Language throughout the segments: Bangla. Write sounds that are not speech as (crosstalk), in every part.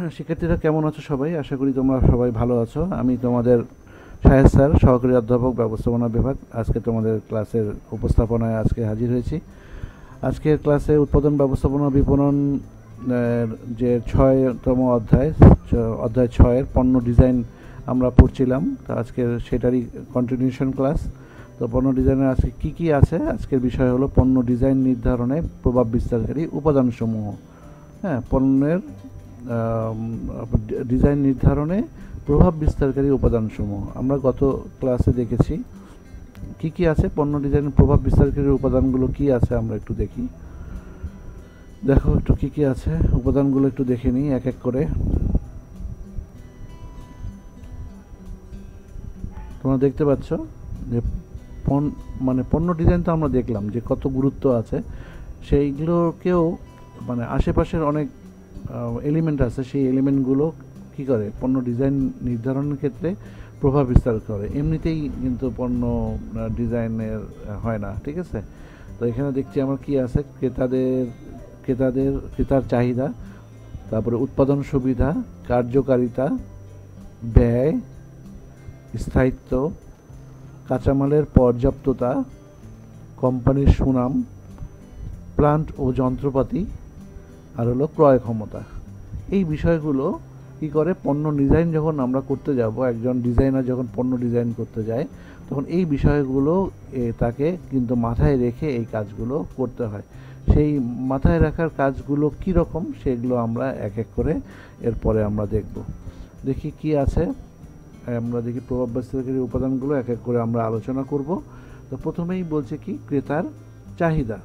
(clears throat) শিক্ষার্থীরা কেমন আছো সবাই? আশা করি তোমরা সবাই ভালো আছো। আমি তোমাদের সাহেব স্যার, সহকারী অধ্যাপক, ব্যবস্থাপনা বিভাগ। আজকে তোমাদের ক্লাসের উপস্থাপনায় আজকে হাজির হয়েছি। আজকের ক্লাসে উৎপাদন, ব্যবস্থাপনা, বিপণন যে ছয়তম অধ্যায় অধ্যায় ছয়ের পণ্য ডিজাইন আমরা পড়ছিলাম। তো আজকের সেটারই কন্টিনিউশন ক্লাস তো পণ্য ডিজাইনের আজকে কী কী আছে? আজকের বিষয় হলো পণ্য ডিজাইন নির্ধারণে প্রভাব বিস্তারকারী উপাদানসমূহ। হ্যাঁ পণ্যের ডিজাইন নির্ধারণে প্রভাব বিস্তারকারী উপাদানসমূহ। আমরা গত ক্লাসে দেখেছি কি কি আছে, পণ্য ডিজাইনের প্রভাব বিস্তারকারী উপাদানগুলো কি আছে আমরা একটু দেখি। দেখো একটু কি কি আছে, উপাদানগুলো একটু দেখে নিই এক এক করে। তোমরা দেখতে পাচ্ছ যে পণ- মানে পণ্য ডিজাইন তো আমরা দেখলাম যে কত গুরুত্ব আছে। সেইগুলোকেও মানে আশেপাশের অনেক এলিমেন্ট আছে, সেই এলিমেন্টগুলো কি করে? পণ্য ডিজাইন নির্ধারণের ক্ষেত্রে প্রভাব বিস্তার করে। এমনিতেই কিন্তু পণ্য ডিজাইনের হয় না, ঠিক আছে? তো এখানে দেখছি আমার কি আছে? ক্রেতাদের ক্রেতাদের, ক্রেতার চাহিদা, তারপরে উৎপাদন সুবিধা, কার্যকারিতা, ব্যয়, স্থায়িত্ব, কাঁচামালের পর্যাপ্ততা, কোম্পানির সুনাম প্লান্ট ও যন্ত্রপাতি আর হলো ক্রয় ক্ষমতা। এই বিষয়গুলো কি করে? পণ্য ডিজাইন যখন আমরা করতে যাব, একজন ডিজাইনার যখন পণ্য ডিজাইন করতে যায়, তখন এই বিষয়গুলো তাকে কিন্তু মাথায় রেখে এই কাজগুলো করতে হয়। সেই মাথায় রাখার কাজগুলো কি রকম, সেগুলো আমরা এক এক করে এরপরে আমরা দেখব। দেখি কি আছে। আমরা দেখি প্রভাব বিস্তারকারী উপাদানগুলো এক এক করে আমরা আলোচনা করব। তো প্রথমেই বলছে কি? ক্রেতার চাহিদা।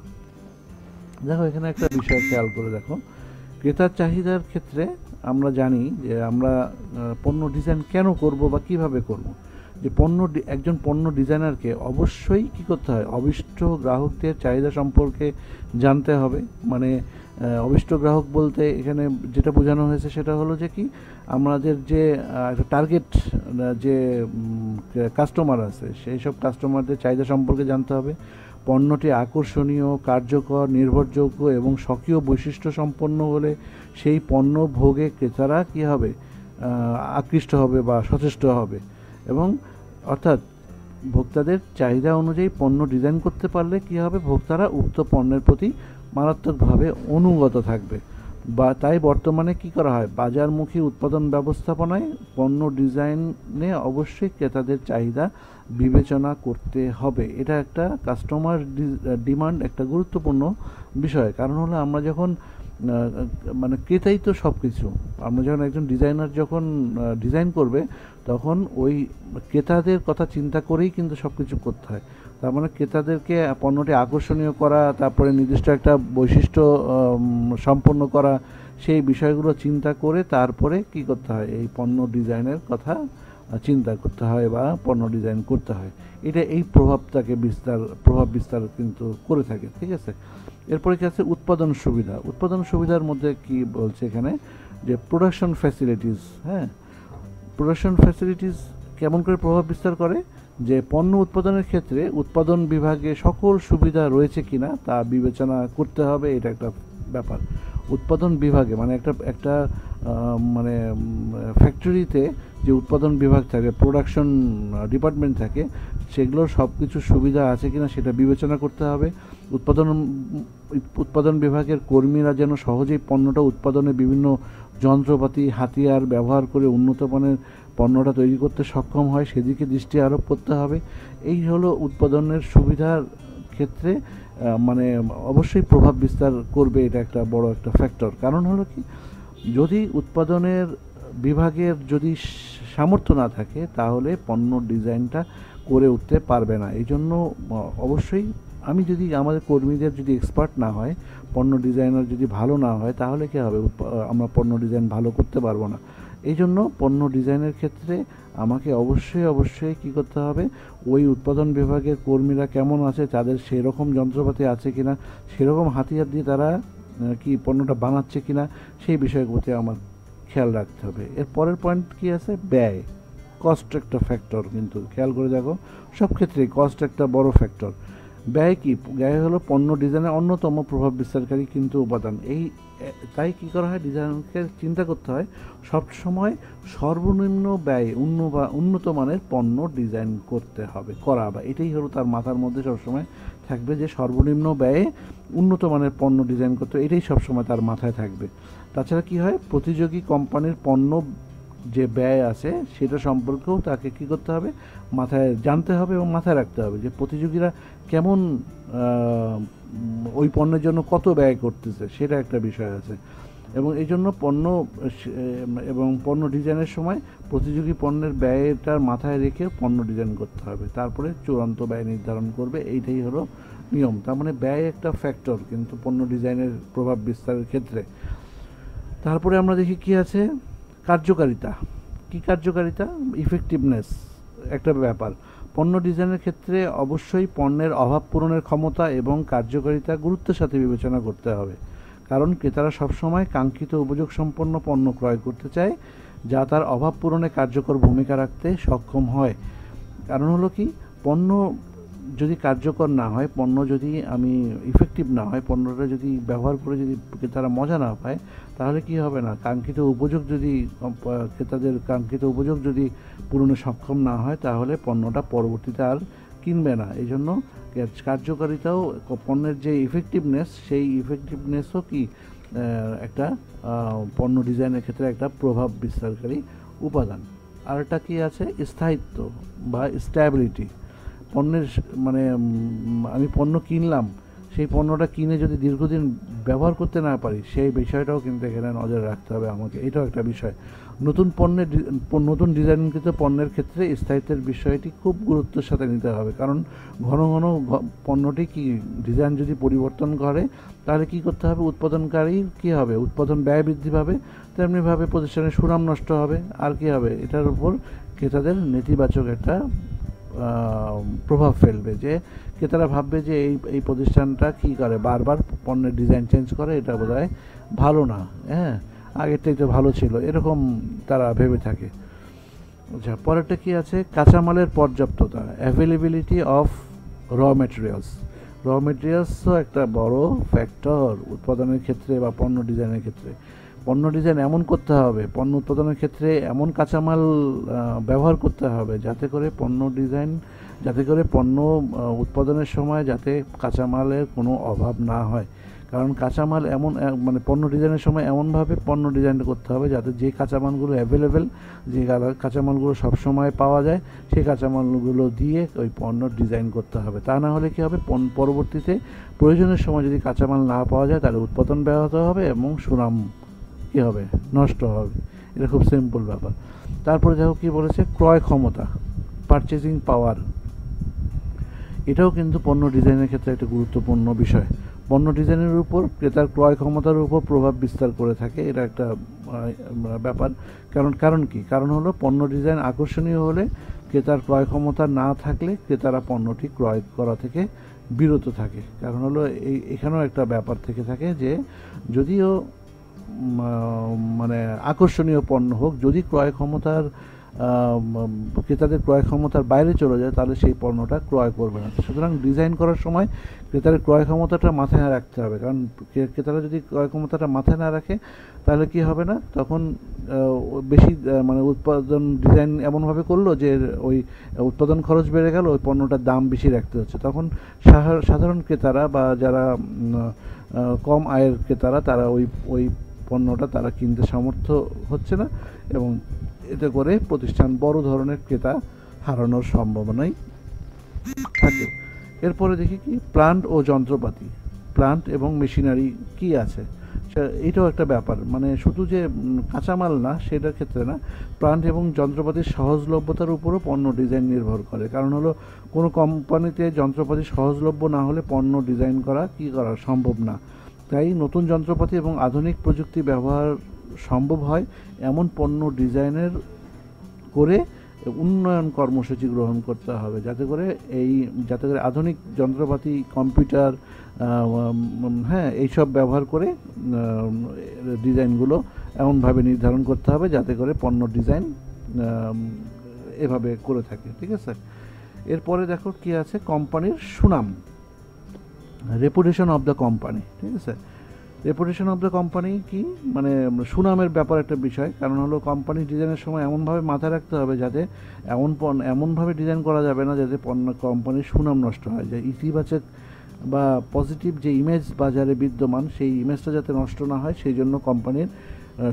দেখো, এখানে একটা বিষয় খেয়াল করে দেখো। ক্রেতার চাহিদার ক্ষেত্রে আমরা জানি যে আমরা পণ্য ডিজাইন কেন করব বা কীভাবে করব? যে পণ্য একজন পণ্য ডিজাইনারকে অবশ্যই কি করতে হয়? অবিষ্ট গ্রাহকদের চাহিদা সম্পর্কে জানতে হবে। মানে অবিষ্ট গ্রাহক বলতে এখানে যেটা বোঝানো হয়েছে সেটা হলো যে কি, আমাদের যে একটা টার্গেট যে কাস্টমার আছে, সেই সব কাস্টমারদের চাহিদা সম্পর্কে জানতে হবে। পণ্যটি আকর্ষণীয়, কার্যকর, নির্ভরযোগ্য এবং স্বকীয় বৈশিষ্ট্য সম্পন্ন হলে সেই পণ্য ভোগে ক্রেতারা কী হবে? আকৃষ্ট হবে বা সচেষ্ট হবে। এবং অর্থাৎ ভোক্তাদের চাহিদা অনুযায়ী পণ্য ডিজাইন করতে পারলে কী হবে? ভোক্তারা উক্ত পণ্যের প্রতি মারাত্মকভাবে অনুগত থাকবে। বা তাই বর্তমানে কি করা হয়? বাজারমুখী উৎপাদন ব্যবস্থাপনায় পণ্য ডিজাইনে অবশ্যই ক্রেতাদের চাহিদা বিবেচনা করতে হবে। এটা একটা কাস্টমার ডিমান্ড একটা গুরুত্বপূর্ণ বিষয়। কারণ হলো আমরা যখন মানে ক্রেতাই তো সব কিছু আমরা যখন একজন ডিজাইনার যখন ডিজাইন করবে, তখন ওই ক্রেতাদের কথা চিন্তা করেই কিন্তু সব কিছু করতে হয়। তার মানে ক্রেতাদেরকে পণ্যটি আকর্ষণীয় করা, তারপরে নির্দিষ্ট একটা বৈশিষ্ট্য সম্পন্ন করা, সেই বিষয়গুলো চিন্তা করে তারপরে কি করতে হয়? এই পণ্য ডিজাইনের কথা চিন্তা করতে হয় বা পণ্য ডিজাইন করতে হয়। এটা এই প্রভাবটাকে বিস্তার, প্রভাব বিস্তার কিন্তু করে থাকে, ঠিক আছে? এরপরে কি আছে? উৎপাদন সুবিধা। উৎপাদন সুবিধার মধ্যে কি বলছে এখানে? যে প্রোডাকশন ফ্যাসিলিটিস হ্যাঁ? প্রোডাকশন ফ্যাসিলিটিস কেমন করে প্রভাব বিস্তার করে? যে পণ্য উৎপাদনের ক্ষেত্রে উৎপাদন বিভাগে সকল সুবিধা রয়েছে কিনা তা বিবেচনা করতে হবে, এটা একটা ব্যাপার। উৎপাদন বিভাগে মানে একটা একটা মানে ফ্যাক্টরিতে যে উৎপাদন বিভাগ থাকে প্রোডাকশন ডিপার্টমেন্ট থাকে সেগুলোর সব কিছু সুবিধা আছে কিনা সেটা বিবেচনা করতে হবে। উৎপাদন উৎপাদন বিভাগের কর্মীরা যেন সহজেই পণ্যটা উৎপাদনে বিভিন্ন যন্ত্রপাতি, হাতিয়ার ব্যবহার করে উন্নত মানের পণ্যটা তৈরি করতে সক্ষম হয়, সেদিকে দৃষ্টি আরোপ করতে হবে। এই হলো উৎপাদনের সুবিধার ক্ষেত্রে মানে অবশ্যই প্রভাব বিস্তার করবে এটা একটা বড় একটা ফ্যাক্টর কারণ হলো কি, যদি উৎপাদনের বিভাগের যদি সামর্থ্য না থাকে, তাহলে পণ্য ডিজাইনটা করে উঠতে পারবে না। এই জন্য অবশ্যই আমি যদি আমাদের কর্মীদের যদি এক্সপার্ট না হয়, পণ্য ডিজাইনার যদি ভালো না হয়, তাহলে কী হবে? আমরা পণ্য ডিজাইন ভালো করতে পারব না। এই জন্য পণ্য ডিজাইনের ক্ষেত্রে আমাকে অবশ্যই অবশ্যই কী করতে হবে? ওই উৎপাদন বিভাগের কর্মীরা কেমন আছে? তাদের সেরকম যন্ত্রপাতি আছে কিনা? সেরকম হাতিয়ার দিয়ে তারা কি পণ্যটা বানাচ্ছে কিনা? সেই বিষয়গুলোতে আমার খেয়াল রাখতে হবে। এর পরের পয়েন্ট কি আছে? ব্যয়। কস্ট একটা ফ্যাক্টর কিন্তু। খেয়াল করে দেখো, সব ক্ষেত্রেই কস্ট একটা বড় ফ্যাক্টর ব্যয় কি? ব্যয় হলো পণ্য ডিজাইনের অন্যতম প্রভাব বিস্তারকারী কিন্তু উপাদান। এই তাই কি করা হয়? ডিজাইনকে চিন্তা করতে হয় সব সময় সর্বনিম্ন ব্যয় উন্ন বা উন্নত মানের পণ্য ডিজাইন করতে হবে, করা বা এটাই হলো তার মাথার মধ্যে সবসময় থাকবে যে সর্বনিম্ন ব্যয়ে উন্নত মানের পণ্য ডিজাইন করতে এটাই সবসময় তার মাথায় থাকবে। তাছাড়া কি হয়? প্রতিযোগী কোম্পানির পণ্য যে ব্যয় আছে, সেটা সম্পর্কেও তাকে কি করতে হবে? মাথায় জানতে হবে এবং মাথায় রাখতে হবে যে প্রতিযোগীরা কেমন ওই পণ্যের জন্য কত ব্যয় করতেছে, সেটা একটা বিষয় আছে। এবং এই জন্য পণ্য, এবং পণ্য ডিজাইনের সময় প্রতিযোগী পণ্যের ব্যয়টার মাথায় রেখে পণ্য ডিজাইন করতে হবে। তারপরে চূড়ান্ত ব্যয় নির্ধারণ করবে, এইটাই হলো নিয়ম। তার মানে ব্যয় একটা ফ্যাক্টর কিন্তু পণ্য ডিজাইনের প্রভাব বিস্তারের ক্ষেত্রে। তারপরে আমরা দেখি কি আছে? কার্যকারিতা। কি কার্যকারিতা? ইফেক্টিভনেস একটা ব্যাপার। পণ্য ডিজাইনের ক্ষেত্রে অবশ্যই পণ্যের অভাব পূরণের ক্ষমতা এবং কার্যকারিতা গুরুত্বের সাথে বিবেচনা করতে হবে। কারণ ক্রেতারা সবসময় কাঙ্ক্ষিত উপযোগ সম্পন্ন পণ্য ক্রয় করতে চায়, যা তার অভাব পূরণে কার্যকর ভূমিকা রাখতে সক্ষম হয়। কারণ হলো কি? পণ্য যদি কার্যকর না হয়, পণ্য যদি আমি ইফেক্টিভ না হয়, পণ্যটা যদি ব্যবহার করে যদি ক্রেতারা মজা না পায়, তাহলে কি হবে না? কাঙ্ক্ষিত উপযোগ যদি ক্রেতাদের কাঙ্ক্ষিত উপযোগ যদি পূরণে সক্ষম না হয়, তাহলে পণ্যটা পরবর্তীতে আর কিনবে না। এই জন্য কার্যকারিতাও পণ্যের যে ইফেক্টিভনেস সেই ইফেক্টিভনেসও কি একটা পণ্য ডিজাইনের ক্ষেত্রে একটা প্রভাব বিস্তারকারী উপাদান। আর একটা কি আছে? স্থায়িত্ব বা স্ট্যাবিলিটি পণ্যের মানে আমি পণ্য কিনলাম, সেই পণ্যটা কিনে যদি দীর্ঘদিন ব্যবহার করতে না পারি, সেই বিষয়টাও কিন্তু এখানে নজর রাখতে হবে আমাকে। এটাও একটা বিষয়। নতুন পণ্যের নতুন ডিজাইনকৃত পণ্যের ক্ষেত্রে স্থায়িত্বের বিষয়টি খুব গুরুত্বের সাথে নিতে হবে। কারণ ঘন ঘন পণ্যটি কি ডিজাইন যদি পরিবর্তন করে, তাহলে কি করতে হবে? উৎপাদনকারী কি হবে? উৎপাদন ব্যয় বৃদ্ধি পাবে, তেমনিভাবে প্রতিষ্ঠানের সুনাম নষ্ট হবে। আর কি হবে? এটার উপর ক্রেতাদের নেতিবাচক একটা প্রভাব ফেলবে যে ক্রেতারা ভাববে যে এই এই প্রতিষ্ঠানটা কী করে? বারবার পণ্যের ডিজাইন চেঞ্জ করে, এটা বোধহয় ভালো না হ্যাঁ? আগের থেকে ভালো ছিল, এরকম তারা ভেবে থাকে। আচ্ছা পরেরটা কী আছে? কাঁচামালের পর্যাপ্ততা availability of raw materials raw মেটেরিয়ালসও একটা বড় ফ্যাক্টর উৎপাদনের ক্ষেত্রে বা পণ্য ডিজাইনের ক্ষেত্রে। পণ্য ডিজাইন এমন করতে হবে, পণ্য উৎপাদনের ক্ষেত্রে এমন কাঁচামাল ব্যবহার করতে হবে যাতে করে পণ্য ডিজাইন যাতে করে পণ্য উৎপাদনের সময় যাতে কাঁচামালের কোনো অভাব না হয়। কারণ কাঁচামাল এমন মানে পণ্য ডিজাইনের সময় এমনভাবে পণ্য ডিজাইন করতে হবে যাতে যে কাঁচামালগুলো অ্যাভেলেবেল যে কাঁচামালগুলো সবসময় পাওয়া যায়, সেই কাঁচামালগুলো দিয়ে ওই পণ্য ডিজাইন করতে হবে। তা না হলে কী হবে? পরবর্তীতে প্রয়োজনের সময় যদি কাঁচামাল না পাওয়া যায়, তাহলে উৎপাদন ব্যাহত হবে এবং সুনাম কী হবে, নষ্ট হবে। এটা খুব সিম্পল ব্যাপার। তারপরে দেখো কী বলেছে? ক্রয় ক্ষমতা পারচেজিং পাওয়ার এটাও কিন্তু পণ্য ডিজাইনের ক্ষেত্রে একটা গুরুত্বপূর্ণ বিষয়। পণ্য ডিজাইনের উপর ক্রেতার ক্রয় ক্ষমতার উপর প্রভাব বিস্তার করে থাকে, এটা একটা ব্যাপার। কারণ কারণ কি? কারণ হলো পণ্য ডিজাইন আকর্ষণীয় হলে ক্রেতার ক্রয় ক্ষমতা না থাকলে ক্রেতারা পণ্যটি ক্রয় করা থেকে বিরত থাকে। কারণ হলো এই, এখানেও একটা ব্যাপার থেকে থাকে যে, যদিও মানে আকর্ষণীয় পণ্য হোক, যদি ক্রয় ক্ষমতার ক্রেতাদের ক্রয় ক্ষমতার বাইরে চলে যায়, তাহলে সেই পণ্যটা ক্রয় করবে না। সুতরাং ডিজাইন করার সময় ক্রেতার ক্রয় ক্ষমতাটা মাথায় রাখতে হবে। কারণ ক্রেতারা যদি ক্রয় ক্ষমতাটা মাথায় না রাখে, তাহলে কি হবে না? তখন বেশি মানে উৎপাদন, ডিজাইন এমনভাবে করল যে ওই উৎপাদন খরচ বেড়ে গেল, ওই পণ্যটার দাম বেশি রাখতে হচ্ছে। তখন সাধারণ ক্রেতারা বা যারা কম আয়ের ক্রেতারা, তারা ওই ওই পণ্যটা তারা কিনতে সামর্থ্য হচ্ছে না এবং এতে করে প্রতিষ্ঠান বড় ধরনের ক্রেতা হারানোর সম্ভাবনাই থাকে। এরপরে দেখি কি প্লান্ট ও যন্ত্রপাতি। প্লান্ট এবং মেশিনারি কি আছে? সে- এইটাও একটা ব্যাপার। মানে শুধু যে কাঁচামাল না, সেটার ক্ষেত্রে না প্লান্ট এবং যন্ত্রপাতির সহজলভ্যতার উপরও পণ্য ডিজাইন নির্ভর করে। কারণ হলো, কোনো কোম্পানিতে যন্ত্রপাতি সহজলভ্য না হলে পণ্য ডিজাইন করা কি করা সম্ভব না। তাই নতুন যন্ত্রপাতি এবং আধুনিক প্রযুক্তি ব্যবহার সম্ভব হয় এমন পণ্য ডিজাইনের করে উন্নয়ন কর্মসূচি গ্রহণ করতে হবে। যাতে করে এই, যাতে করে আধুনিক যন্ত্রপাতি, কম্পিউটার হ্যাঁ এইসব ব্যবহার করে ডিজাইনগুলো এমনভাবে নির্ধারণ করতে হবে যাতে করে পণ্য ডিজাইন এভাবে করে থাকে। ঠিক আছে? এরপরে দেখো কি আছে, কোম্পানির সুনাম। রেপুটেশন অফ দ্য কোম্পানি ঠিক আছে? রেপুটেশন অফ দ্য কোম্পানি কি? মানে সুনামের ব্যাপার একটা বিষয়। কারণ হলো কোম্পানি ডিজাইনের সময় এমনভাবে মাথায় রাখতে হবে যাতে এমন পণ্য, এমনভাবে ডিজাইন করা যাবে না যাতে পণ্য কোম্পানির সুনাম নষ্ট হয়। যে ইতিবাচক বা পজিটিভ যে ইমেজ বাজারে বিদ্যমান, সেই ইমেজটা যাতে নষ্ট না হয়, সেই জন্য কোম্পানির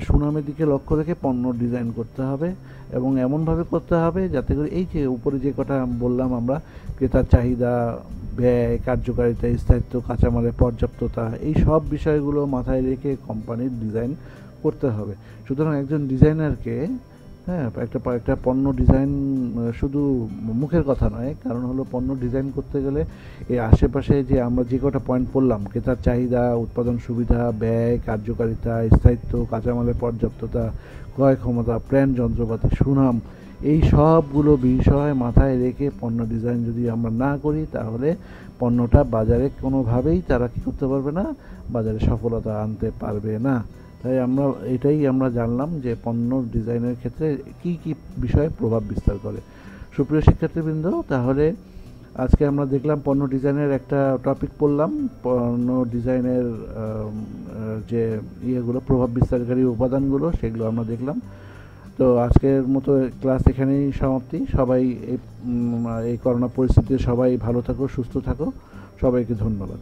সুনামের দিকে লক্ষ্য রেখে পণ্য ডিজাইন করতে হবে এবং এমনভাবে করতে হবে যাতে করে এই যে উপরে যে কথা বললাম আমরা, ক্রেতার চাহিদা ব্যয়, কার্যকারিতা, স্থায়িত্ব, কাঁচামালের পর্যাপ্ততা, এই সব বিষয়গুলো মাথায় রেখে কোম্পানির ডিজাইন করতে হবে। সুতরাং একজন ডিজাইনারকে হ্যাঁ একটা একটা পণ্য ডিজাইন শুধু মুখের কথা নয়, কারণ হলো পণ্য ডিজাইন করতে গেলে এই আশেপাশে যে আমরা যে কটা পয়েন্ট বললাম ক্রেতার চাহিদা, উৎপাদন সুবিধা, ব্যয়, কার্যকারিতা, স্থায়িত্ব, কাঁচামালের পর্যাপ্ততা, ক্রয় ক্ষমতা, প্ল্যান, যন্ত্রপাতি, সুনাম এই সবগুলো বিষয় মাথায় রেখে পণ্য ডিজাইন যদি আমরা না করি, তাহলে পণ্যটা বাজারে কোনোভাবেই তারা কী করতে পারবে না? বাজারে সফলতা আনতে পারবে না। তাই আমরা, এটাই আমরা জানলাম যে পণ্য ডিজাইনের ক্ষেত্রে কি কি বিষয়ে প্রভাব বিস্তার করে। সুপ্রিয় শিক্ষার্থীবৃন্দ, তাহলে আজকে আমরা দেখলাম পণ্য ডিজাইনের একটা টপিক পড়লাম। পণ্য ডিজাইনের যে ইয়েগুলো, প্রভাব বিস্তারকারী উপাদানগুলো, সেগুলো আমরা দেখলাম। তো আজকের মতো ক্লাস এখানেই সমাপ্তি। সবাই এই করোনা পরিস্থিতিতে সবাই ভালো থাকো, সুস্থ থাকো। সবাইকে ধন্যবাদ।